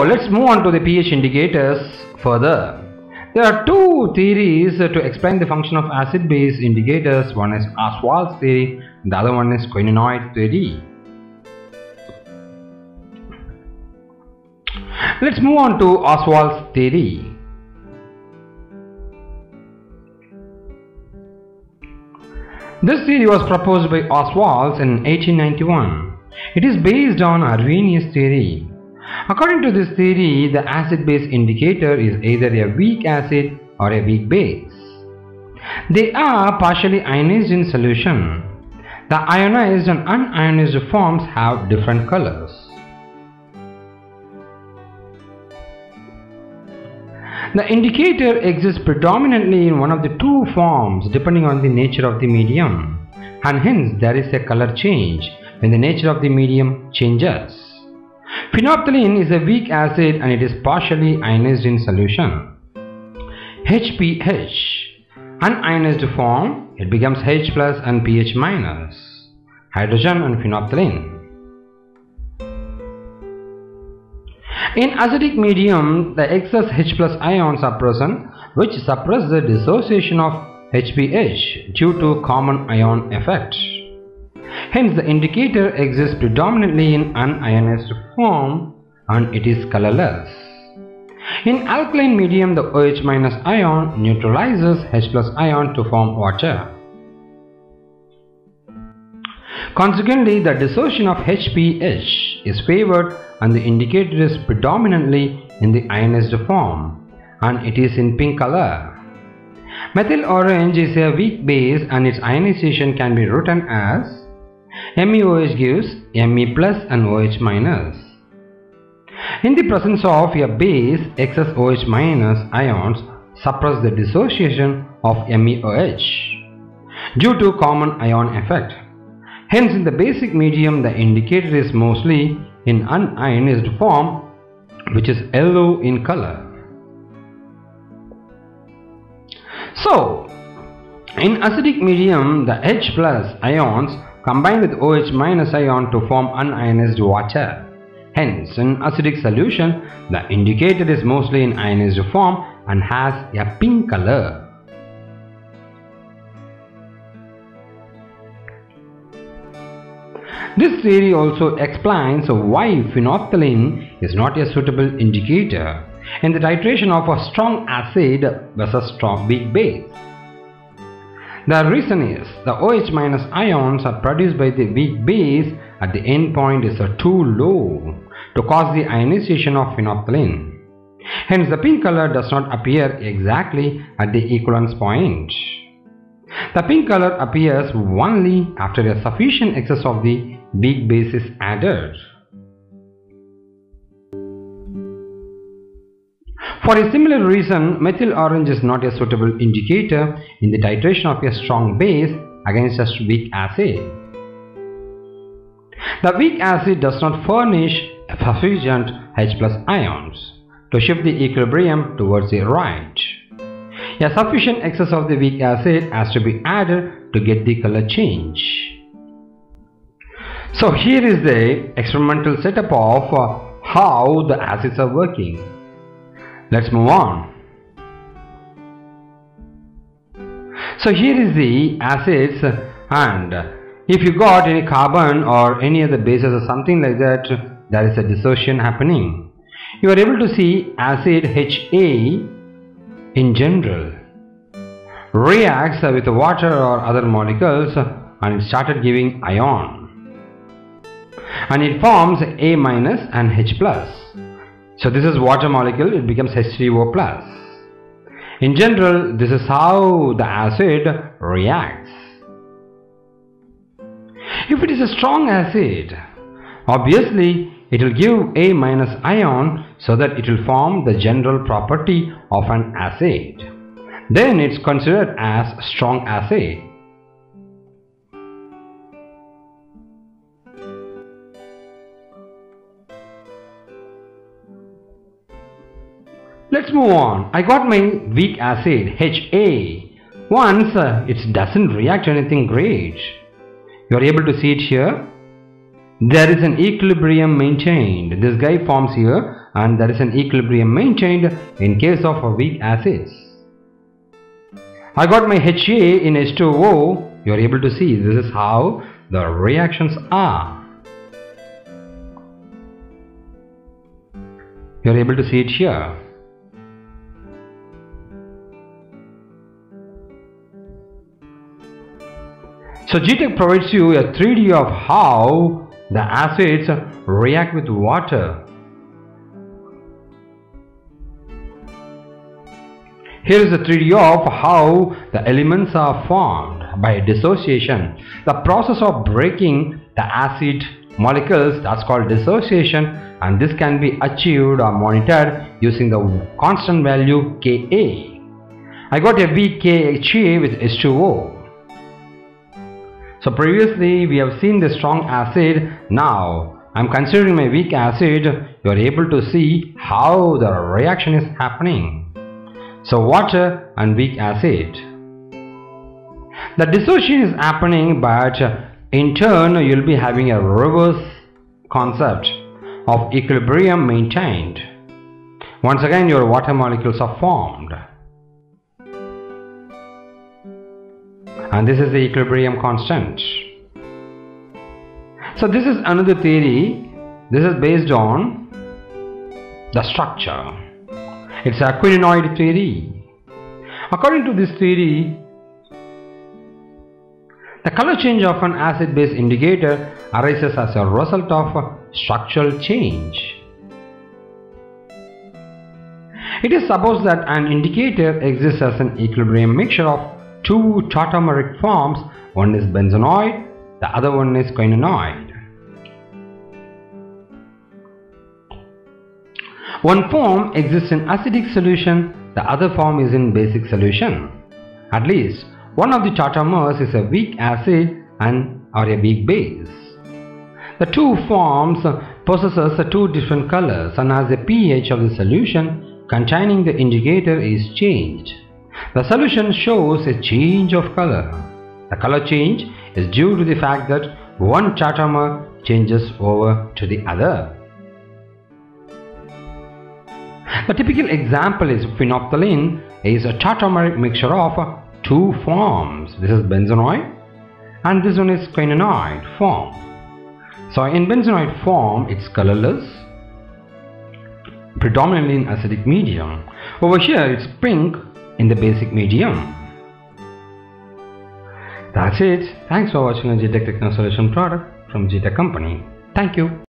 So let's move on to the pH indicators further. There are two theories to explain the function of acid-base indicators. One is Ostwald's theory, the other one is Quinonoid theory. Let's move on to Ostwald's theory. This theory was proposed by Ostwald in 1891. It is based on Arrhenius theory. According to this theory, the acid-base indicator is either a weak acid or a weak base. They are partially ionized in solution. The ionized and unionized forms have different colors. The indicator exists predominantly in one of the two forms depending on the nature of the medium and hence there is a color change when the nature of the medium changes. Phenolphthalein is a weak acid and it is partially ionized in solution. HPH unionized form it becomes H plus and pH minus hydrogen and phenolphthalein. In acidic medium, the excess H plus ions are present which suppress the dissociation of HPH due to common ion effect. Hence the indicator exists predominantly in unionized form and it is colorless. In alkaline medium, the OH ion neutralizes H plus ion to form water. Consequently, the dissociation of HPH is favored and the indicator is predominantly in the ionized form and it is in pink color. Methyl orange is a weak base and its ionization can be written as MEOH gives Me plus and OH minus. In the presence of a base, excess OH minus ions suppress the dissociation of MEOH due to common ion effect. Hence, in the basic medium, the indicator is mostly in unionized form, which is yellow in color. So, in acidic medium, the H plus ions combine with OH minus ion to form unionized water. Hence, in acidic solution, the indicator is mostly in ionized form and has a pink color. This theory also explains why phenolphthalein is not a suitable indicator in the titration of a strong acid versus strong weak base. The reason is the OH ions are produced by the weak base at the end point is too low to cause the ionization of phenolphthalein. Hence the pink color does not appear exactly at the equivalence point. The pink color appears only after a sufficient excess of the weak base is added. For a similar reason, methyl orange is not a suitable indicator in the titration of a strong base against a weak acid. The weak acid does not furnish sufficient H plus ions to shift the equilibrium towards the right. A sufficient excess of the weak acid has to be added to get the color change. So here is the experimental setup of uh, how the acids are working. Let's move on. So here is the acids and if you got any carbon or any other bases or something like that there is a dissociation happening. You are able to see acid HA in general reacts with water or other molecules and it started giving ion and it forms A minus and H plus. So this is water molecule, it becomes H3O plus. In general, this is how the acid reacts. If it is a strong acid, obviously it will give A minus ion so that it will form the general property of an acid. Then it's considered as strong acid. Let's move on. I got my weak acid HA. Once uh, it doesn't react to anything great. You are able to see it here. There is an equilibrium maintained. This guy forms here and there is an equilibrium maintained in case of a weak acids. I got my HA in H2O. You are able to see this is how the reactions are. You are able to see it here. So GTEC provides you a 3D of how the acids react with water. Here is a 3D of how the elements are formed by dissociation. The process of breaking the acid molecules that's called dissociation and this can be achieved or monitored using the constant value Ka. I got a weak KHA with H2O. So previously we have seen the strong acid. Now I am considering my weak acid. You are able to see how the reaction is happening. So water and weak acid. The dissociation is happening but in turn you will be having a reverse concept of equilibrium maintained. Once again your water molecules are formed. And this is the equilibrium constant. So this is another theory. This is based on the structure. It's a quinoid theory. According to this theory, the color change of an acid-base indicator arises as a result of a structural change. It is supposed that an indicator exists as an equilibrium mixture of two tautomeric forms, one is benzenoid, the other one is quinonoid. One form exists in acidic solution, the other form is in basic solution. At least one of the tautomers is a weak acid and or a weak base. The two forms possesses two different colors and as the pH of the solution containing the indicator is changed. The solution shows a change of color. The color change is due to the fact that one tautomer changes over to the other. The typical example is phenolphthalein is a tautomeric mixture of two forms. This is benzenoid and this one is quinonoid form. So in benzenoid form it's colorless predominantly in acidic medium. Over here it's pink in the basic medium. That's it. Thanks for watching a GTEC Techno Solution product from GTEC company. Thank you.